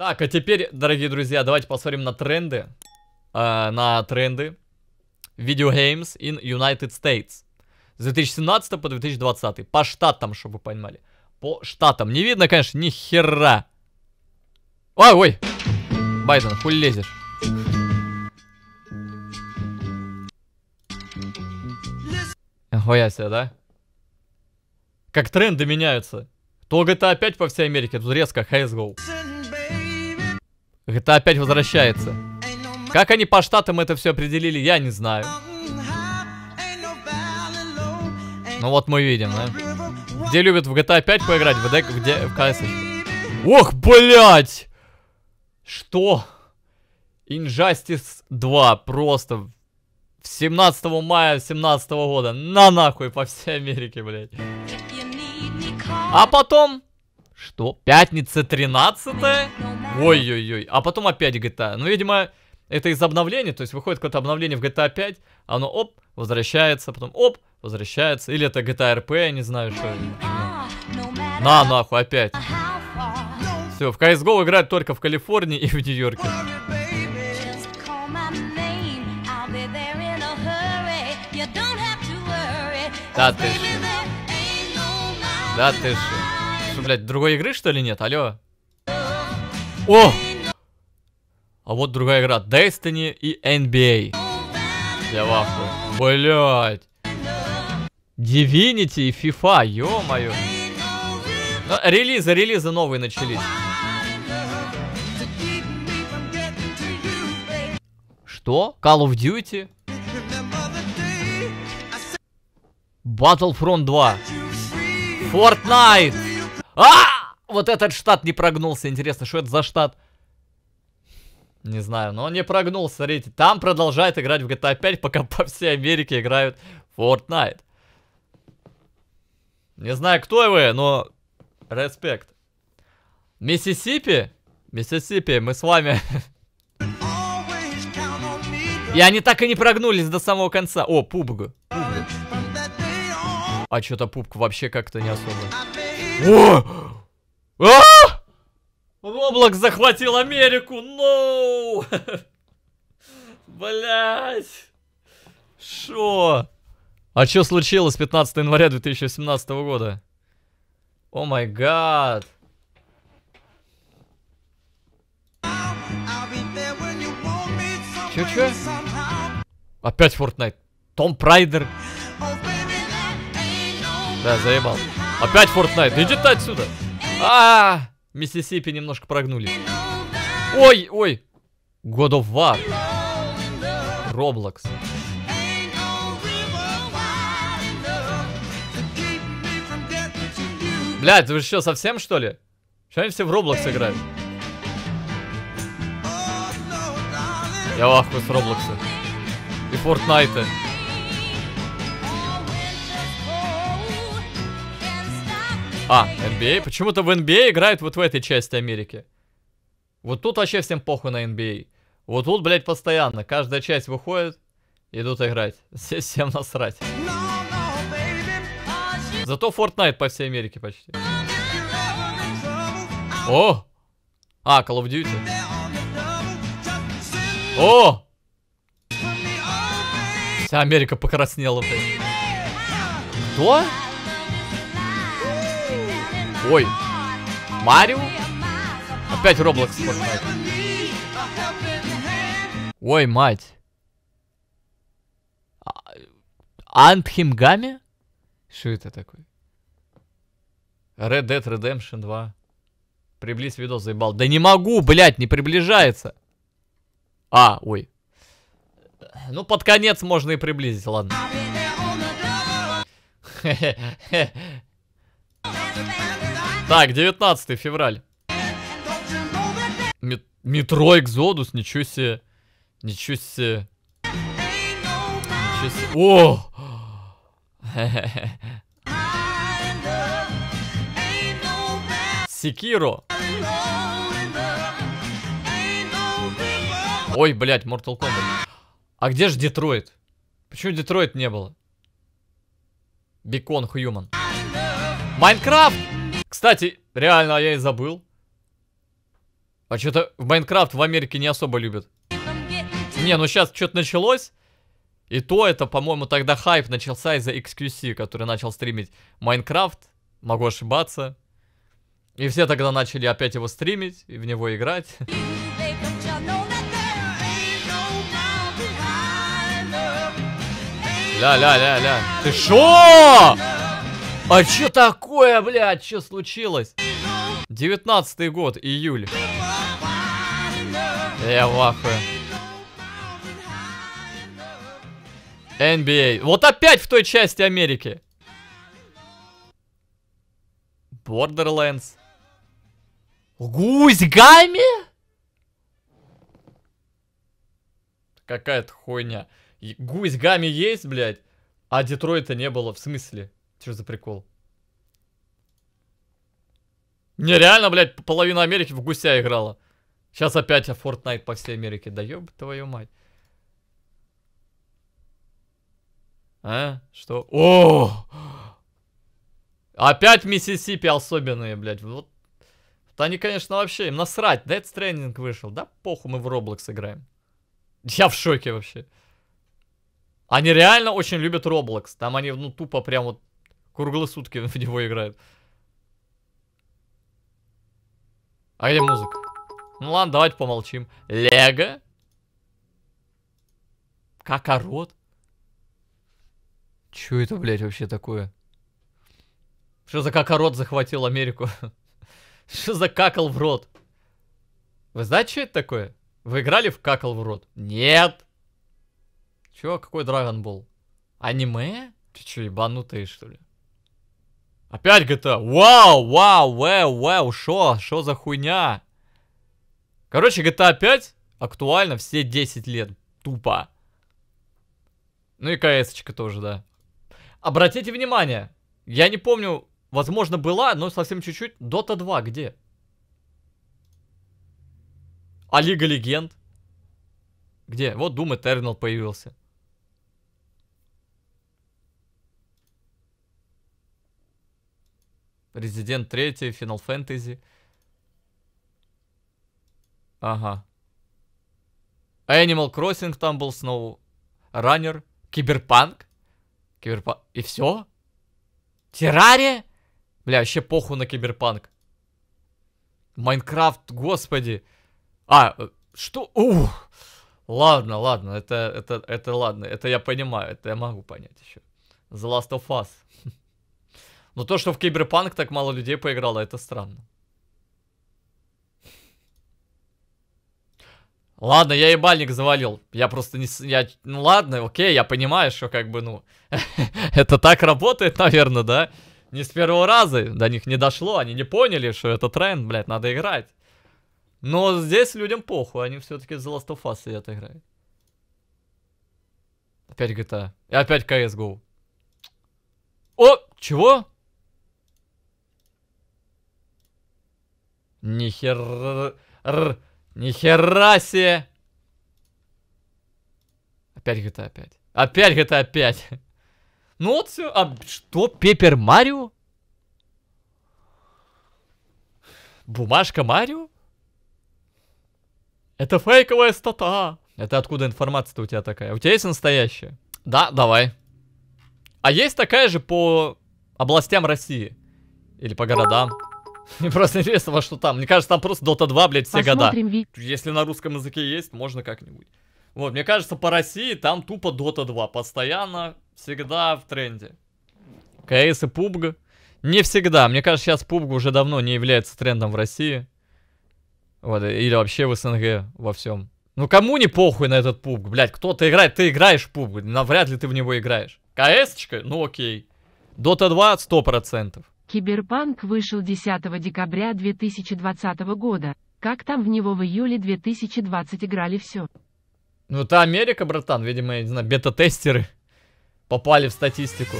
Так, а теперь, дорогие друзья, давайте посмотрим на тренды. Э, на тренды. Video Games in United States. С 2017 по 2020. По штатам, чтобы вы понимали. По штатам. Не видно, конечно, ни хера. Ой, ой. Байден, хуй лезешь. Охуя себе, да? Как тренды меняются. То GTA 5 по всей Америке, тут резко CSGO. GTA опять возвращается. Как они по штатам это все определили, я не знаю. Ну вот мы видим, да? Где любят в GTA 5 поиграть? В, дек, где, в CS. Ох, блядь! Что? Injustice 2 просто 17 мая 17 года. На нахуй по всей Америке, блядь. А потом... Что? Пятница 13 Ой-ой-ой. А потом опять GTA. Ну, видимо, это из обновления. То есть выходит какое-то обновление в GTA 5. Оно оп, возвращается. Потом оп, возвращается. Или это GTA RP, я не знаю, что. На, нахуй, опять. Все, в CSGO играют только в Калифорнии и в Нью-Йорке. Да ты ж. Да ты ж. Что, блядь, другой игры что ли нет? Алло. О! А вот другая игра. Destiny и NBA. Я ваху. Блядь. Divinity и FIFA, ё-моё. Релизы, релизы новые начались. Что? Call of Duty? Battlefront 2. Fortnite. А! Вот этот штат не прогнулся. Интересно, что это за штат? Не знаю, но он не прогнулся, смотрите. Там продолжает играть в GTA 5, пока по всей Америке играют Fortnite. Не знаю, кто вы, но респект. Миссисипи? Миссисипи, мы с вами. И они так и не прогнулись до самого конца. О, пубг. А что-то пупка вообще как-то не особо. О! А! Роблокс захватил Америку! Ноу! Блять! Шо? А что случилось 15 января 2017 года? О май гад! Чё-чё? Опять Fortnite. Том Прайдер. Да, заебал. Опять Fortnite. Иди ты отсюда. А, -а, -а! Миссисипи немножко прогнули. Ой, ой. God of War. Roblox. Блядь, вы что, совсем что ли? Что они все в Roblox играют? Я в ахуе с Роблокса. И Фортнайта. А, NBA? Почему-то в NBA играют вот в этой части Америки. Вот тут вообще всем похуй на NBA. Вот тут, блядь, постоянно. Каждая часть выходит, идут играть. Здесь всем насрать. Зато Fortnite по всей Америке почти. О! А, Call of Duty. О! Вся Америка покраснела, блядь. Кто? Ой. Марио? Опять Fortnite. Ой, мать. Антхимгами? Что это такое? Red Dead Redemption 2. Приблизь видос, заебал. Да не могу, блядь, не приближается. А, ой. Ну, под конец можно и приблизить, ладно. Так, 19 февраль. Метро Экзодус, ничего себе. Ничего себе. Ничего себе. О! Секиро. Ой, блядь, Mortal Kombat. А где же Детройт? Почему Детройт не было? Бекон Хьюман. Майнкрафт! Кстати, реально, я и забыл. А что-то в Майнкрафт в Америке не особо любят. Не, ну сейчас что-то началось. И то это, по-моему, тогда хайп начался из-за XQC, который начал стримить Майнкрафт. Могу ошибаться. И все тогда начали опять его стримить и в него играть. Ля-ля-ля-ля. Ты шо? А чё такое, блядь? Чё случилось? 19 год, июль. Я в ахуе. NBA. Вот опять в той части Америки. Borderlands. Гусь Гами? Какая-то хуйня. Гусь Гами есть, блядь, а Детройта не было. В смысле? Что за прикол? Нереально, блядь, половина Америки в гуся играла. Сейчас опять Fortnite по всей Америке. Да ёб твою мать. А? Что? О! Опять Миссисипи особенные, блядь. Вот. вот они, конечно, вообще, им насрать. Dead Stranding вышел. Да похуй, мы в Roblox играем. Я в шоке вообще. Они реально очень любят Roblox. Там они, ну, тупо прям вот круглые сутки в него играют. А где музыка? Ну ладно, давайте помолчим. Лего? Какорот? Чё это, блядь, вообще такое? Что за какорот захватил Америку? Что за какал в рот? Вы знаете, что это такое? Вы играли в какал в рот? Нет! Чё, какой Драгонбол? Аниме? Ты чё, ебанутые, что ли? Опять GTA. Вау, вау, вау, вау, шо? Шо за хуйня? Короче, GTA 5 актуально все 10 лет. Тупо. Ну и кс тоже, да. Обратите внимание, я не помню, возможно была, но совсем чуть-чуть. Dota 2 где? А Лига Легенд? Где? Вот Doom Eternal появился. Resident 3, Final Fantasy. Ага. Animal Crossing там был снова. Раннер. Киберпанк. Киберпанк. И все? Террария? Бля, вообще похуй на киберпанк. Майнкрафт, господи. А, э, что? Ух. Ладно, ладно, это, это, это ладно, это я понимаю, это я могу понять еще. The Last of Us. Но то, что в Киберпанк так мало людей поиграло, это странно. Ладно, я ебальник завалил. Я просто не... Я, ну ладно, окей, я понимаю, что как бы, ну... это так работает, наверное, да? Не с первого раза до них не дошло, они не поняли, что это тренд, блядь, надо играть. Но здесь людям похуй, они все-таки за Last of Us сидят играют. Опять GTA. И опять CSGO. О, чего? Нихер... Нихера себе! Опять GTA 5. Опять GTA 5. Ну вот все. А что? Пепер Марио? Бумажка Марио? Это фейковая стата. Это откуда информация-то у тебя такая? У тебя есть настоящая? Да, давай. А есть такая же по областям России? Или по городам? Мне просто интересно, во что там. Мне кажется, там просто Dota 2, блядь, все Посмотрим года. Если на русском языке есть, можно как-нибудь. Вот, мне кажется, по России там тупо Dota 2. Постоянно, всегда в тренде. КС и PUBG. Не всегда. Мне кажется, сейчас PUBG уже давно не является трендом в России. Вот, или вообще в СНГ во всем. Ну кому не похуй на этот PUBG, блядь, кто-то играет, ты играешь в PUBG, навряд ли ты в него играешь. КС-чка, ну окей. Dota 2 100%. Киберпанк вышел 10 декабря 2020 года. Как там в него в июле 2020 играли все? Ну это Америка, братан. Видимо, я не знаю, бета-тестеры попали в статистику.